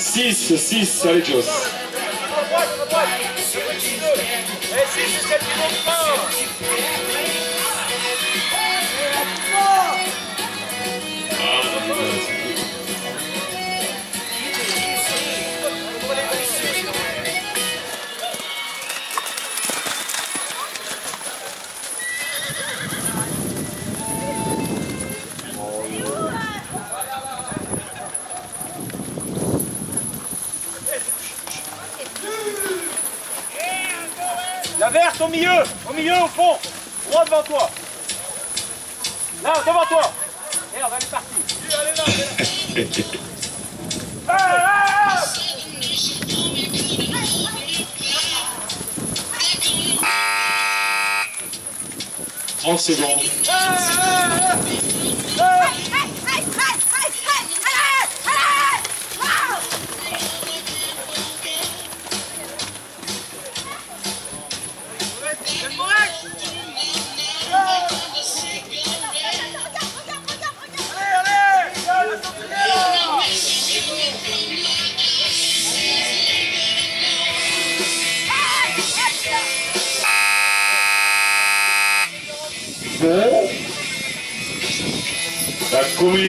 6, 6, allez Joss. La verte au milieu, au milieu, au fond, droit devant toi. Là, devant toi. Merde, elle est partie. Ah, ah, ah 30 secondes. Bon. La communauté